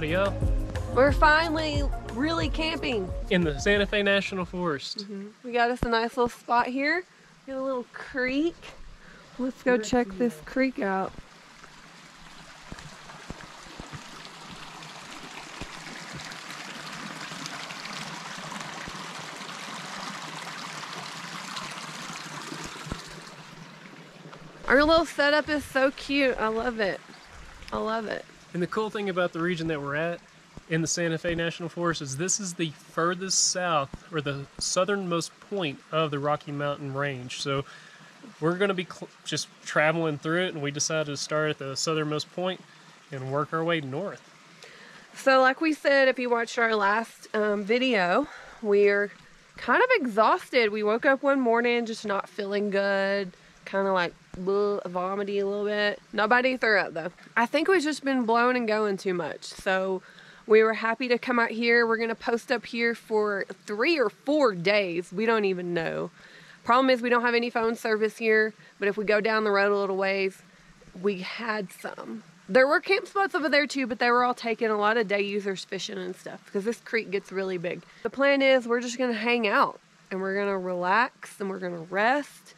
Howdy, y'all. We're finally really camping. In the Santa Fe National Forest. Mm-hmm. We got us a nice little spot here. Got a little creek. Let's go check this creek out. Our little setup is so cute. I love it. I love it. And the cool thing about the region that we're at in the Santa Fe National Forest is this is the furthest south or the southernmost point of the Rocky Mountain Range. So we're going to be just traveling through it and we decided to start at the southernmost point and work our way north. So like we said, if you watched our last um, video, we're kind of exhausted. We woke up one morning just not feeling good, kind of like bleh, vomity a little bit. Nobody threw up though. I think we've just been blowing and going too much. So we were happy to come out here. We're gonna post up here for three or four days. We don't even know. Problem is we don't have any phone service here, but if we go down the road a little ways, we had some. There were camp spots over there too, but they were all taken. A lot of day users fishing and stuff because this creek gets really big. The plan is we're just gonna hang out and we're gonna relax and we're gonna rest.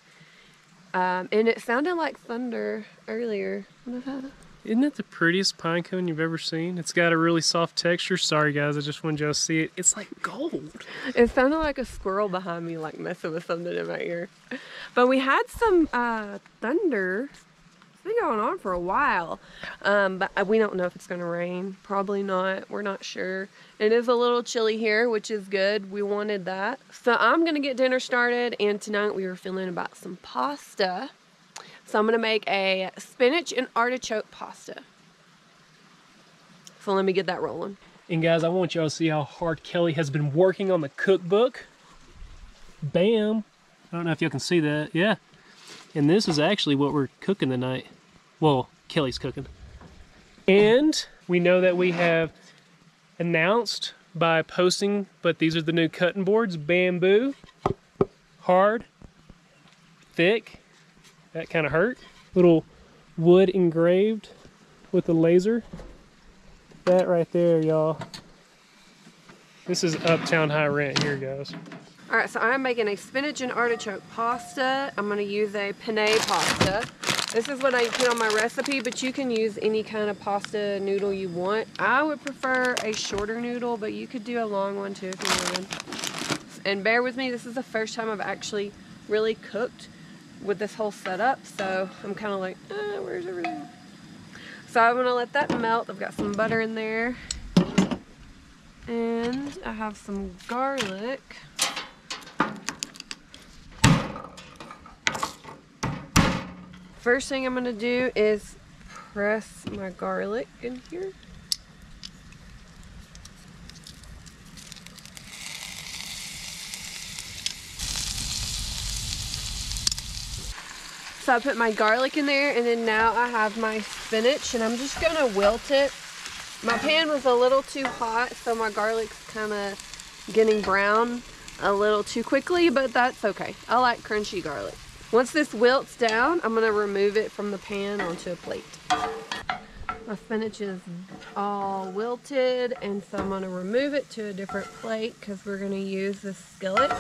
Um, and it sounded like thunder earlier. What is that? Isn't that the prettiest pine cone you've ever seen? It's got a really soft texture. Sorry guys, I just wanted y'all to see it. It's like gold. It sounded like a squirrel behind me like messing with something in my ear. But we had some uh, thunder. Been going on for a while. Um, but we don't know if it's going to rain. Probably not. We're not sure. It is a little chilly here, which is good. We wanted that. So I'm going to get dinner started. And tonight we were feeling about some pasta. So I'm going to make a spinach and artichoke pasta. So let me get that rolling. And guys, I want y'all to see how hard Kellie has been working on the cookbook. Bam. I don't know if y'all can see that. Yeah. And this is actually what we're cooking tonight. Well, Kellie's cooking. And we know that we have announced by posting, but these are the new cutting boards. Bamboo. Hard. Thick. That kind of hurt. Little wood engraved with a laser. That right there, y'all. This is Uptown High Rent. Here, guys. All right, so I'm making a spinach and artichoke pasta. I'm gonna use a penne pasta. This is what I put on my recipe, but you can use any kind of pasta noodle you want. I would prefer a shorter noodle, but you could do a long one too if you wanted. And bear with me, this is the first time I've actually really cooked with this whole setup, so I'm kind of like, eh, where's everything? So I'm gonna let that melt. I've got some butter in there. And I have some garlic. First thing I'm gonna do is press my garlic in here. So I put my garlic in there and then now I have my spinach and I'm just gonna wilt it. My pan was a little too hot so my garlic's kind of getting brown a little too quickly but that's okay. I like crunchy garlic. Once this wilts down I'm gonna remove it from the pan onto a plate. My spinach is all wilted and so I'm gonna remove it to a different plate because we're gonna use this skillet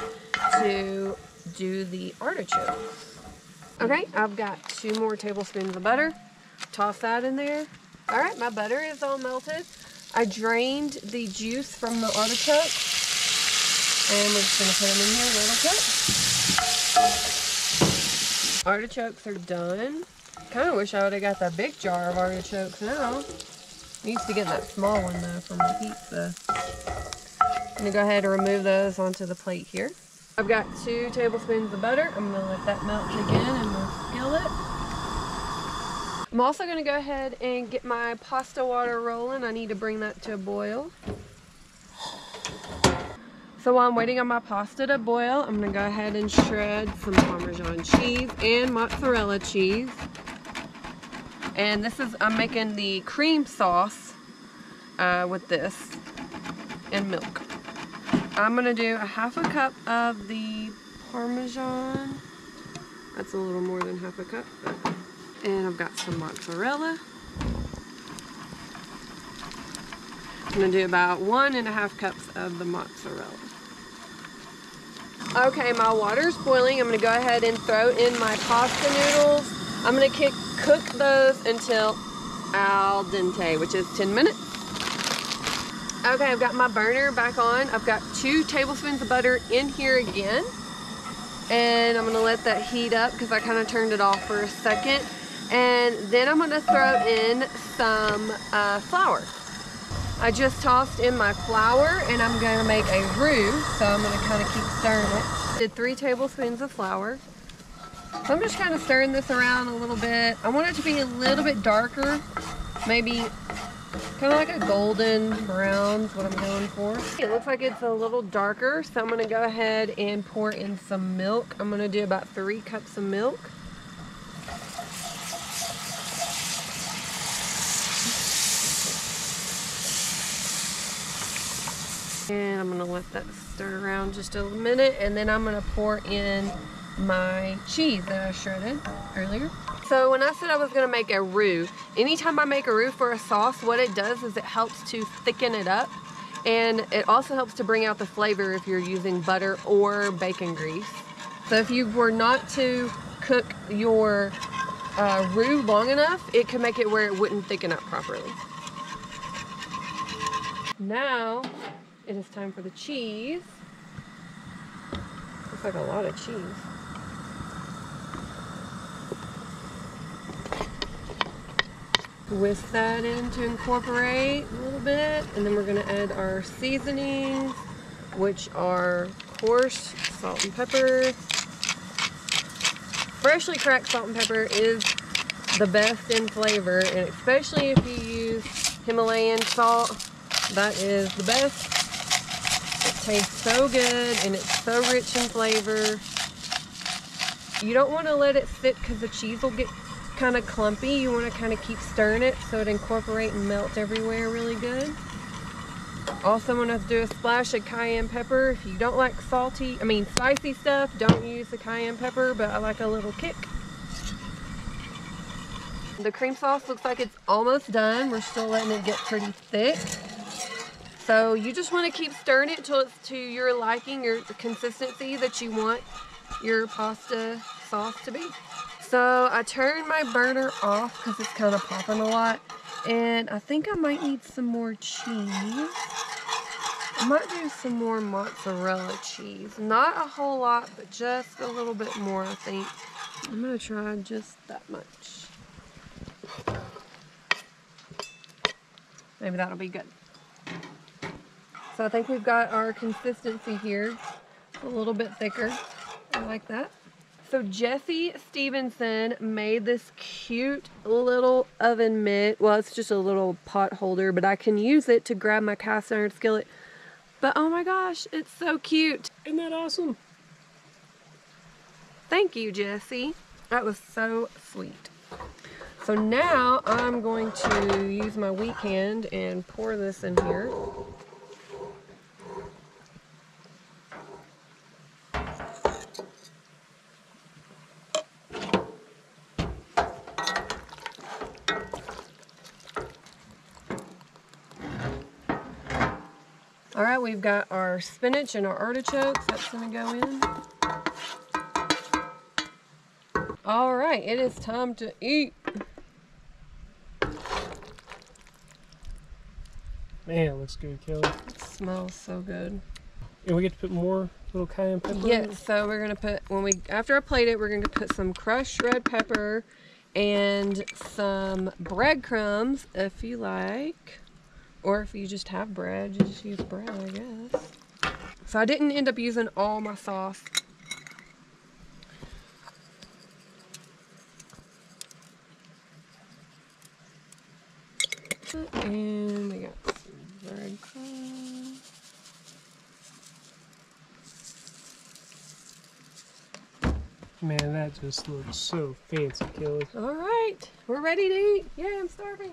to do the artichokes. Okay, I've got two more tablespoons of butter. Toss that in there. All right, my butter is all melted. I drained the juice from the artichoke. And we're just gonna put them in here a little quick. Artichokes are done. Kind of wish I would have got that big jar of artichokes now. I used to get that small one though for my pizza. I'm gonna go ahead and remove those onto the plate here. I've got two tablespoons of butter. I'm gonna let that melt again in the skillet. I'm also gonna go ahead and get my pasta water rolling. I need to bring that to a boil. So while I'm waiting on my pasta to boil, I'm gonna go ahead and shred some Parmesan cheese and mozzarella cheese. And this is, I'm making the cream sauce uh, with this and milk. I'm gonna do a half a cup of the Parmesan. That's a little more than half a cup. And I've got some mozzarella. I'm gonna do about one and a half cups of the mozzarella. Okay, my water's boiling. I'm gonna go ahead and throw in my pasta noodles. I'm gonna kick, cook those until al dente, which is 10 minutes. Okay, I've got my burner back on. I've got two tablespoons of butter in here again. And I'm gonna let that heat up because I kind of turned it off for a second. And then I'm gonna throw in some uh, flour. I just tossed in my flour and I'm gonna make a roux, so I'm gonna kind of keep stirring it. Did three tablespoons of flour. So I'm just kind of stirring this around a little bit. I want it to be a little bit darker, maybe kind of like a golden brown is what I'm going for. It looks like it's a little darker, so I'm gonna go ahead and pour in some milk. I'm gonna do about three cups of milk. And I'm gonna let that stir around just a minute and then I'm gonna pour in my cheese that I shredded earlier. So when I said I was gonna make a roux, anytime I make a roux for a sauce, what it does is it helps to thicken it up and it also helps to bring out the flavor if you're using butter or bacon grease. So if you were not to cook your uh, roux long enough, it could make it where it wouldn't thicken up properly. Now it is time for the cheese. Looks like a lot of cheese. Whisk that in to incorporate a little bit, and then we're gonna add our seasonings, which are coarse salt and pepper. Freshly cracked salt and pepper is the best in flavor, and especially if you use Himalayan salt, that is the best. So good and it's so rich in flavor. You don't want to let it sit because the cheese will get kind of clumpy. You want to kind of keep stirring it so it incorporate and melt everywhere really good. Also, going to do a splash of cayenne pepper. If you don't like salty, I mean spicy stuff, don't use the cayenne pepper, but I like a little kick. The cream sauce looks like it's almost done. We're still letting it get pretty thick. So you just want to keep stirring it till it's to your liking, your consistency that you want your pasta sauce to be. So I turned my burner off because it's kind of popping a lot. And I think I might need some more cheese. I might do some more mozzarella cheese. Not a whole lot, but just a little bit more, I think. I'm going to try just that much. Maybe that'll be good. So I think we've got our consistency here. a little bit thicker. I like that. So Jesse Stevenson made this cute little oven mitt. Well, it's just a little pot holder, but I can use it to grab my cast iron skillet. But oh my gosh, it's so cute. Isn't that awesome? Thank you, Jesse. That was so sweet. So now I'm going to use my weak hand and pour this in here. We've got our spinach and our artichokes. That's gonna go in. All right, it is time to eat. Man, it looks good, Kellie. It smells so good. And we get to put more little cayenne pepper in Yes, so we're gonna put when we after I plate it, we're gonna put some crushed red pepper and some breadcrumbs if you like. Or if you just have bread, you just use bread, I guess. So I didn't end up using all my sauce. And we got some breadcrumbs. Man, that just looks so fancy, Kellie. All right, we're ready to eat. Yeah, I'm starving.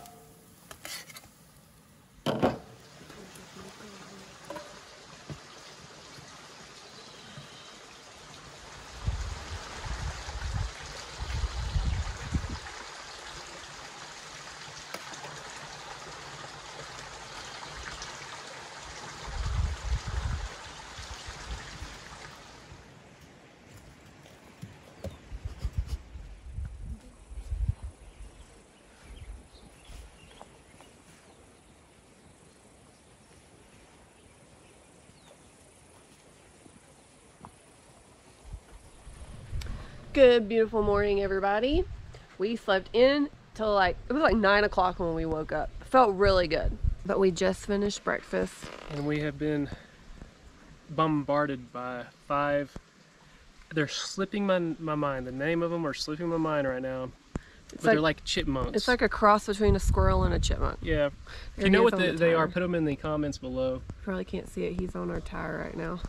Good, beautiful morning, everybody. We slept in till like, it was like 9 o'clock when we woke up. Felt really good. But we just finished breakfast. And we have been bombarded by five. They're slipping my, my mind. The name of them are slipping my mind right now. It's but like, they're like chipmunks. it's like a cross between a squirrel and a chipmunk. yeah. If you know he what is on the, the they are, put them in the comments below. Probably can't see it. He's on our tire right now.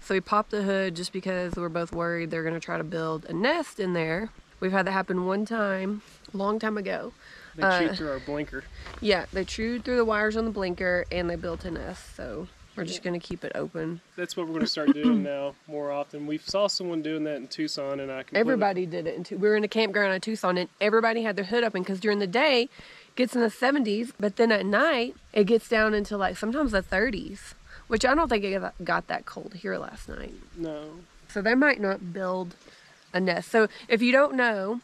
So we popped the hood just because we're both worried they're going to try to build a nest in there. We've had that happen one time, a long time ago. They Uh, shoot through our blinker. Yeah, they chewed through the wires on the blinker and they built a nest. So we're just going to keep it open. That's what we're going to start doing now more often. We saw someone doing that in Tucson, and I Everybody did it. In we were in a campground in Tucson and everybody had their hood open because during the day it gets in the 70s, but then at night it gets down into like sometimes the 30s, which I don't think it got- that cold here last night. No. So they might not build a nest. So if you don't know,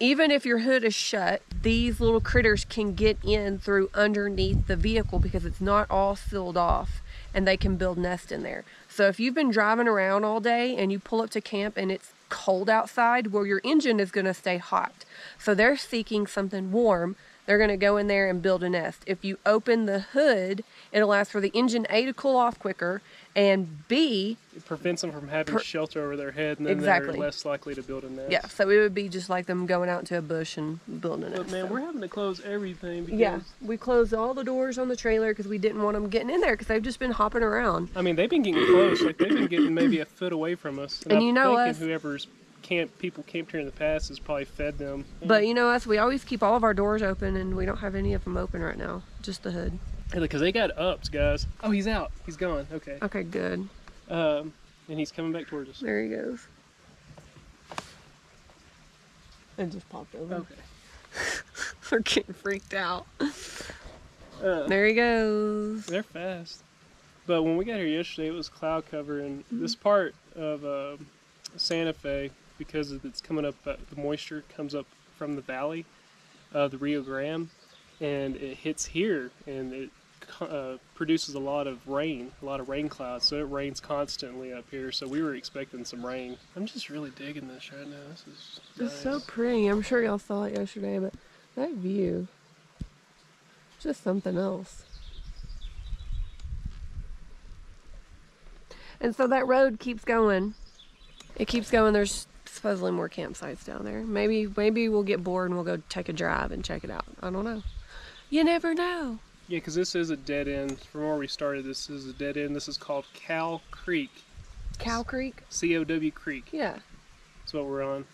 even if your hood is shut, these little critters can get in through underneath the vehicle because it's not all sealed off and they can build nest in there. So if you've been driving around all day and you pull up to camp and it's cold outside, well your engine is going to stay hot. So they're seeking something warm. They're going to go in there and build a nest. If you open the hood, it'll ask for the engine A to cool off quicker and B It prevents them from having Per- shelter over their head, and then Exactly. they're less likely to build a nest. Yeah, so it would be just like them going out into a bush and building a nest. But man, so. we're having to close everything because yeah, we closed all the doors on the trailer because we didn't want them getting in there because they've just been hopping around. I mean they've been getting close. Like they've been getting maybe a foot away from us. And I'm you know us- whoever's camp people camped here in the past has probably fed them. But you know us, we always keep all of our doors open, and we don't have any of them open right now. Just the hood. because they got ups, guys. Oh, he's out. He's gone. Okay. Okay, good. Um, and he's coming back towards us. There he goes. It just popped over. Okay. We're getting freaked out. Uh, There he goes. They're fast. But when we got here yesterday, it was cloud cover, and this part of um Santa Fe, because it's coming up, uh, the moisture comes up from the valley of the Rio Grande, and it hits here, and it uh, produces a lot of rain, a lot of rain clouds. So it rains constantly up here. So we were expecting some rain. I'm just really digging this right now. This is It's so pretty. I'm sure y'all saw it yesterday, but that view, just something else. And so that road keeps going. It keeps going. There's supposedly more campsites down there. Maybe maybe we'll get bored and we'll go take a drive and check it out. I don't know. You never know. Yeah, because this is a dead end. From where we started, this is a dead end. This is called Cow Creek, Cow Creek? C O W Creek. Yeah. That's what we're on.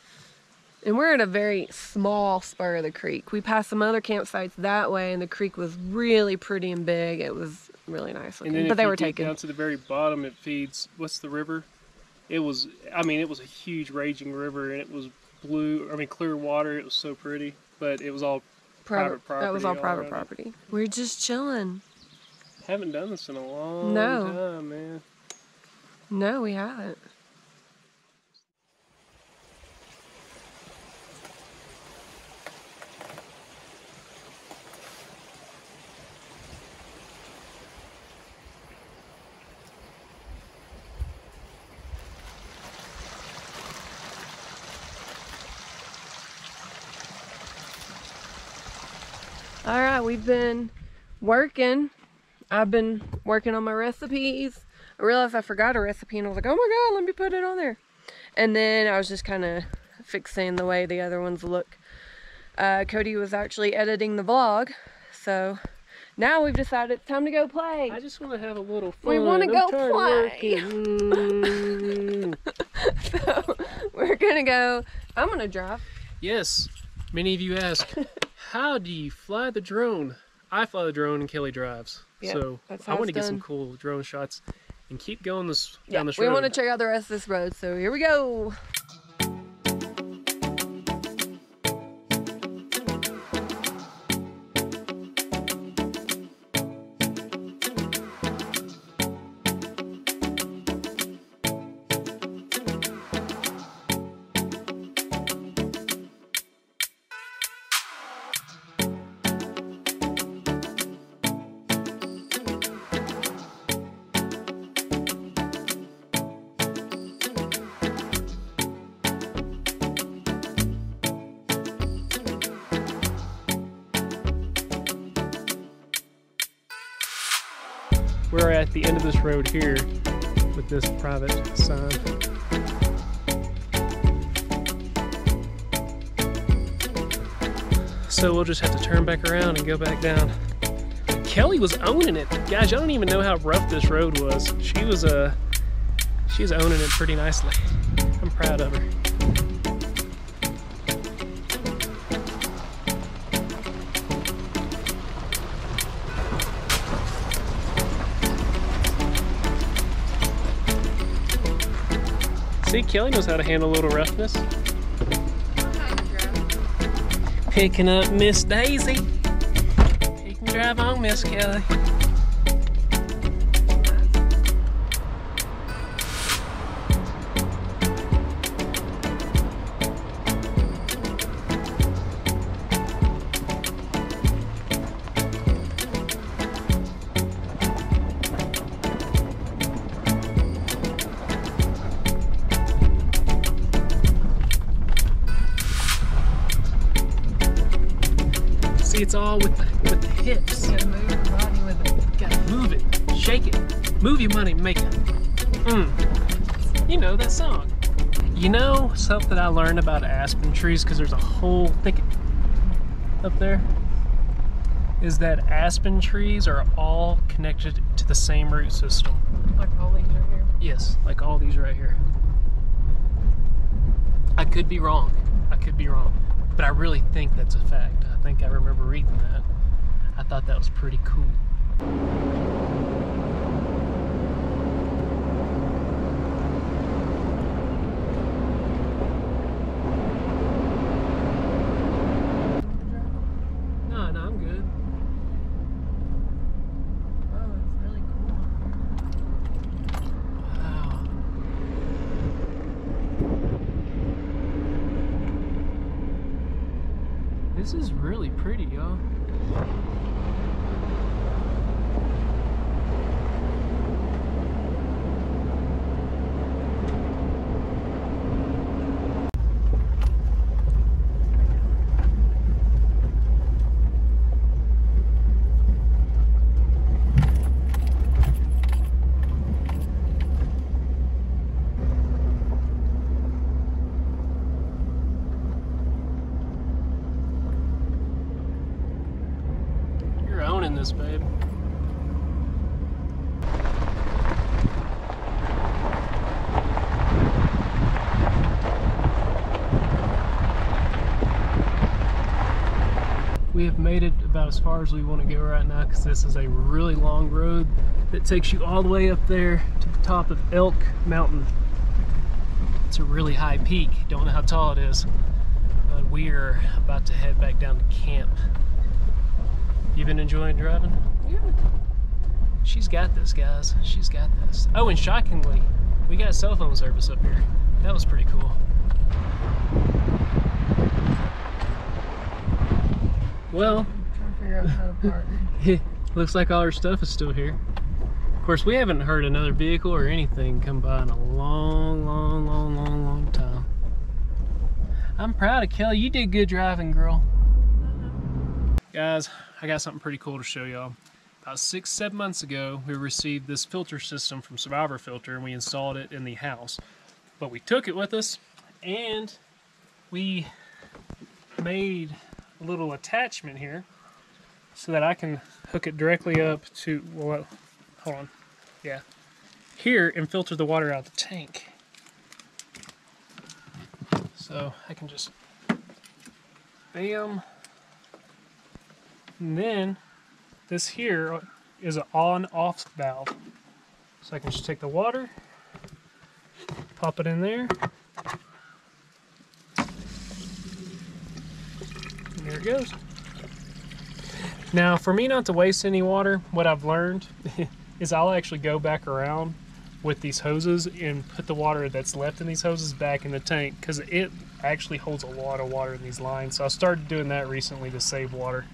And we're at a very small spur of the creek. We passed some other campsites that way, and the creek was really pretty and big. It was really nice And looking. then But if they you were taken. down to the very bottom, it feeds what's the river? It was, I mean, it was a huge raging river, and it was blue. I mean, clear water. It was so pretty, but it was all private, private That was all all private it. property. We're just chilling. haven't done this in a long No. time, man. No, we haven't. All right, we've been working. I've been working on my recipes. I realized I forgot a recipe and I was like, oh my god, let me put it on there. And then I was just kind of fixing the way the other ones look. Uh, Cody was actually editing the vlog, so now we've decided it's time to go play. I just want to have a little fun. We wanna go play. Mm. so we're gonna go. I'm gonna drive. yes, many of you ask, how do you fly the drone? I fly the drone and Kellie drives. Yeah, so I want to get some cool drone shots and keep going this Yeah, down this we road. want to check out the rest of this road. So here we go. The end of this road here with this private sign. So we'll just have to turn back around and go back down. Kellie was owning it. Guys, y'all don't even know how rough this road was. She was uh she was owning it pretty nicely. I'm proud of her. Kellie knows how to handle a little roughness. Picking up Miss Daisy. You can drive on, Miss Kellie. It's all with the, with the hips. You gotta move your body with it. Gotta move it, shake it, move your money, make it. Mm. You know that song. You know something I learned about aspen trees because there's a whole thicket up there. Is that aspen trees are all connected to the same root system. Like all these are here. Yes, like all these right here. I could be wrong. I could be wrong. But I really think that's a fact. I think I remember reading that. I thought that was pretty cool. No, no, I'm good. Oh, it's really cool. Wow. This is really pretty, y'all. You're owning this, babe. We have made it about as far as we want to go right now because this is a really long road that takes you all the way up there to the top of Elk Mountain. It's a really high peak. Don't know how tall it is, but we are about to head back down to camp. You been enjoying driving? Yeah. She's got this, guys. She's got this. Oh, and shockingly, we got cell phone service up here. That was pretty cool. Well, trying to figure out how to park. looks like all our stuff is still here. Of course, we haven't heard another vehicle or anything come by in a long, long, long, long, long time. I'm proud of Kellie. You did good driving, girl. Guys, I got something pretty cool to show y'all. About six, seven months ago, we received this filter system from Survivor Filter and we installed it in the house. But we took it with us and we made little attachment here so that I can hook it directly up to, well, hold on, yeah, here and filter the water out of the tank. So I can just, bam, and then this here is an on-off valve. So I can just take the water, pop it in there, and there it goes. Now, for me not to waste any water, what I've learned is I'll actually go back around with these hoses and put the water that's left in these hoses back in the tank because it actually holds a lot of water in these lines. So I started doing that recently to save water.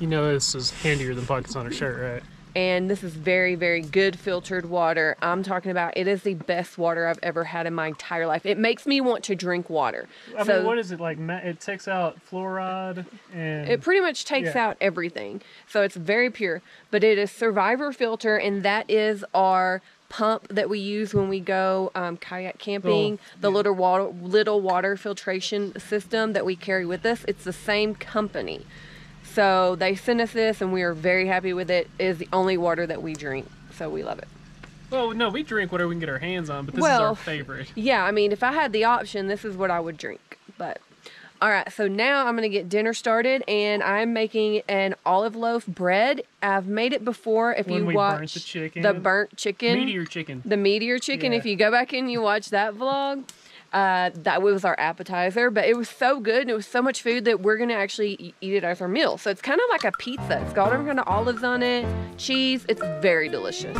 You know this is handier than pockets on a shirt, right? And this is very, very good filtered water. I'm talking about it is the best water I've ever had in my entire life. It makes me want to drink water. I so mean, what is it like? It takes out fluoride and it pretty much takes Yeah. out everything. So it's very pure. But it is Survivor filter, and that is our pump that we use when we go um, kayak camping. Oh, the yeah. little water, little water filtration system that we carry with us. It's the same company. So they sent us this, and we are very happy with it. It is the only water that we drink, so we love it. well, no, we drink whatever we can get our hands on, but this is our favorite. Yeah, I mean, if I had the option, this is what I would drink. But all right, so now I'm gonna get dinner started, and I'm making an olive loaf bread. I've made it before. If When you watch burnt the chicken. the burnt chicken, Meteor chicken. the meteor chicken, Yeah. if you go back and you watch that vlog. Uh, that was our appetizer, but it was so good and it was so much food that we're gonna actually eat it as our meal. So it's kind of like a pizza. It's got all kind of olives on it, cheese. It's very delicious.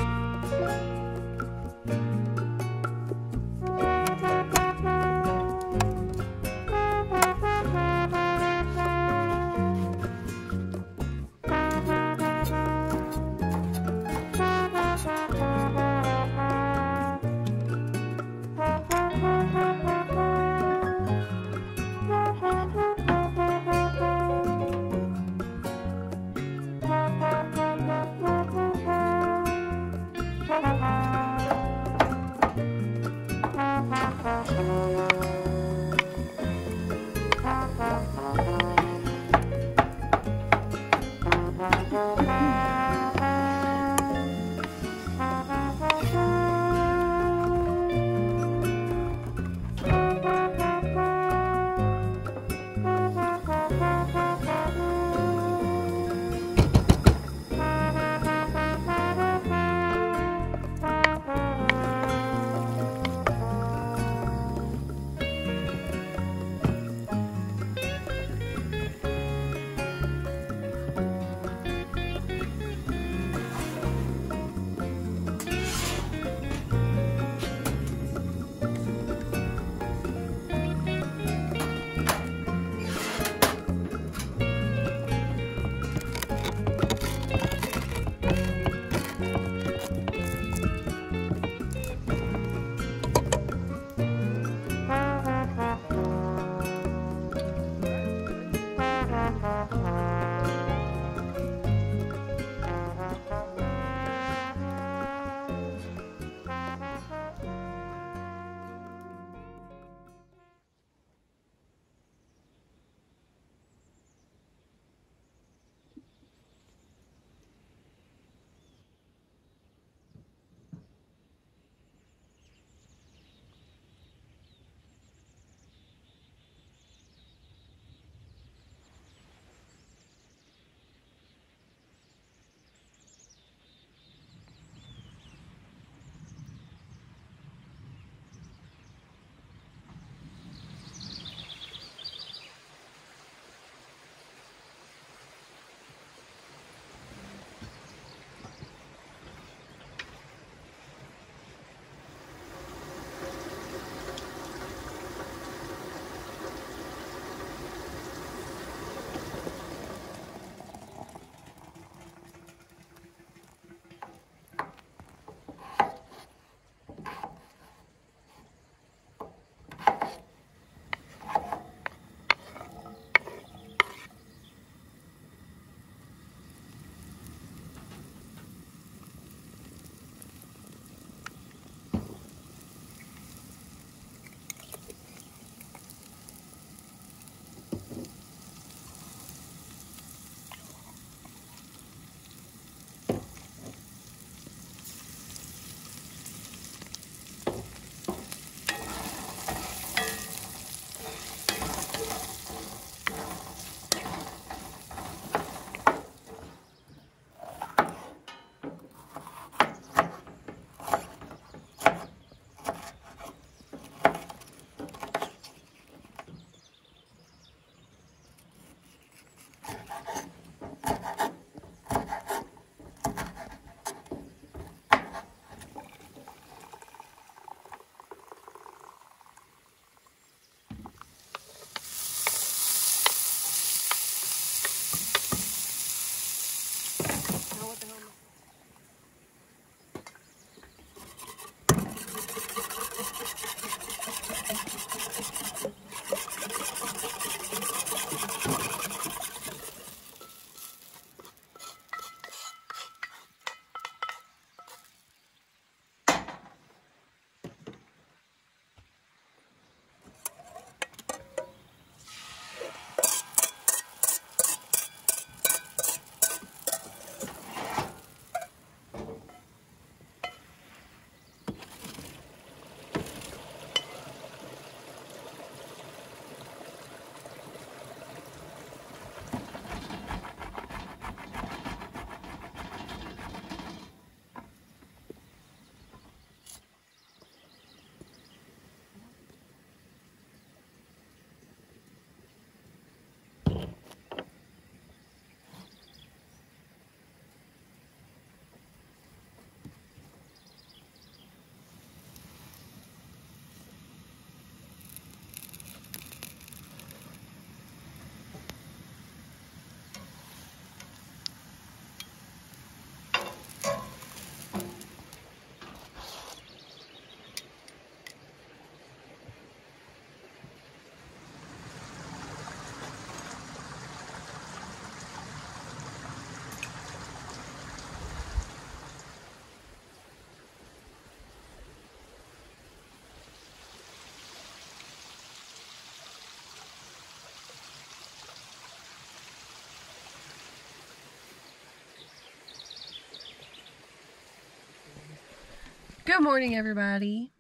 Good morning, everybody.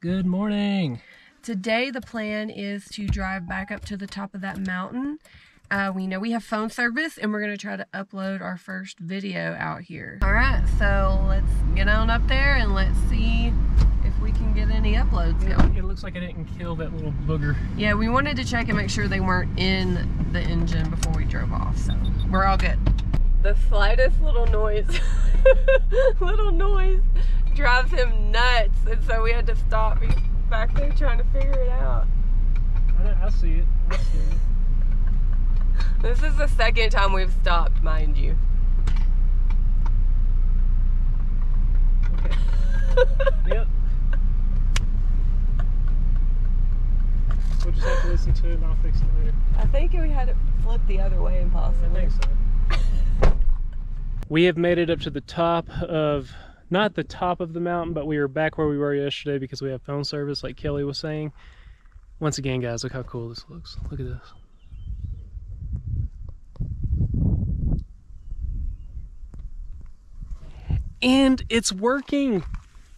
Good morning. Today, the plan is to drive back up to the top of that mountain. Uh, we know we have phone service, and we're going to try to upload our first video out here. All right, so let's get on up there and let's see if we can get any uploads going. It looks like I didn't kill that little booger. Yeah, we wanted to check and make sure they weren't in the engine before we drove off, so we're all good. The slightest little noise, little noise drives him nuts, and so we had to stop. He's back there trying to figure it out. I, I see it. I see it. This is the second time we've stopped, mind you. Okay. yep. We'll just have to listen to it and I'll fix it later. I think we had it flipped the other way, I impossible. think so. we have made it up to the top of not the top of the mountain, but we were back where we were yesterday because we have phone service, like Kellie was saying. Once again, guys, look how cool this looks. Look at this. And it's working.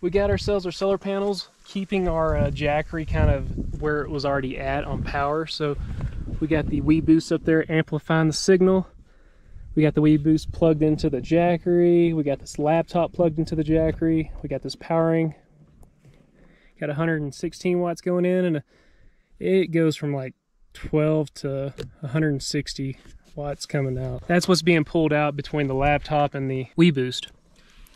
We got ourselves our solar panels, keeping our uh, Jackery kind of where it was already at on power. So we got the WeBoost up there amplifying the signal. We got the WeBoost plugged into the Jackery. We got this laptop plugged into the Jackery. We got this powering. Got 116 watts going in, and it goes from like 12 to 160 watts coming out. That's what's being pulled out between the laptop and the WeBoost.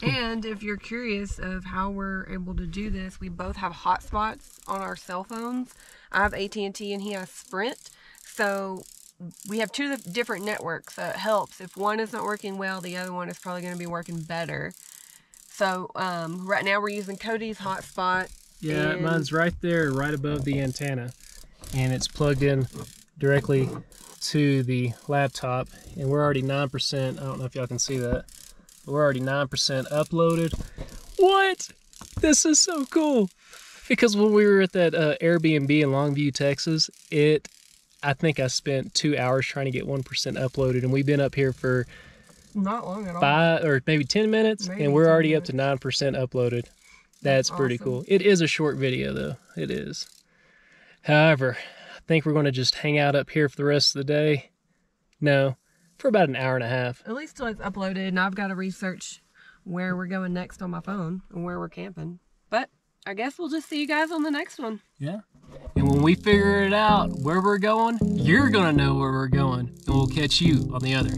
And if you're curious of how we're able to do this, we both have hotspots on our cell phones. I have AT&T and he has Sprint. So we have two different networks, so it helps. If one isn't working well, the other one is probably going to be working better. So um, right now we're using Cody's hotspot. Yeah, And- mine's right there, right above the antenna, and it's plugged in directly to the laptop. And we're already nine percent. I don't know if y'all can see that. But we're already nine percent uploaded. What? This is so cool. Because when we were at that uh, Airbnb in Longview, Texas, it, I think I spent two hours trying to get one percent uploaded, and we've been up here for Not long at all. five or maybe 10 minutes Maybe and we're 10 already up to 9% uploaded. That's, That's pretty awesome. cool. It is a short video though. It is. However i think we're going to just hang out up here for the rest of the day. No for about an hour and a half. At least till it's uploaded, and I've got to research where we're going next on my phone and where we're camping. But I guess we'll just see you guys on the next one. yeah and when we figure it out where we're going you're going to know where we're going and we'll catch you on the other